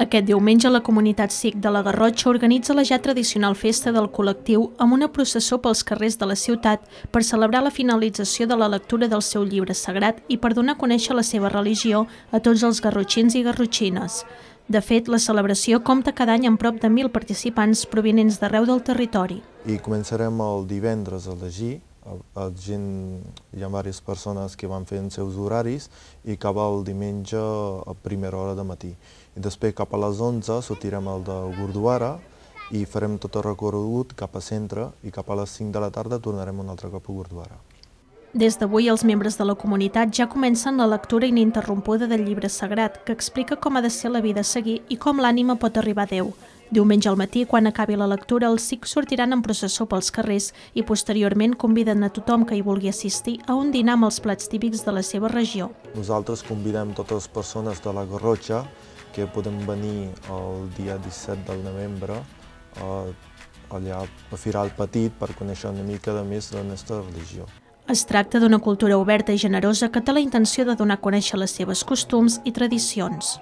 Aquest diumenge la comunitat SIC de la Garrotxa organitza la ja tradicional festa del col·lectiu amb una processó pels carrers de la ciutat per celebrar la finalització de la lectura del seu llibre sagrat i per donar a conèixer la seva religió a tots els garrotxins i garrotxines. De fet, la celebració compta cada any amb prop de 1.000 participants provinents d'arreu del territori. I començarem el divendres a llegir, a gent, hi ha diverses persones que van fent seus horaris i acaba el diumenge a primera hora de matí. I després cap a les 11 sortirem al de Gurduara i farem tot el recorregut cap a centre i cap a les 5 de la tarda tornarem un altre cop a Gurduara. Des d'avui, els membres de la comunitat ja comencen la lectura ininterrompuda del llibre sagrat, que explica com ha de ser la vida a seguir i com l'ànima pot arribar a Déu. Diumenge al matí, quan acabi la lectura, els SIC sortiran en processó pels carrers i posteriorment conviden a tothom que hi vulgui assistir a un dinar amb els plats típics de la seva regió. Nosaltres convidem totes les persones de la Garrotxa que podem venir el dia 17 de novembre allà a Firal Petit per conèixer una mica de més de la nostra religió. Es tracta d'una cultura oberta i generosa que té la intenció de donar a conèixer les seves costums i tradicions.